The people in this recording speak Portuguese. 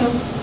Cristo.